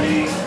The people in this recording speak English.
morning.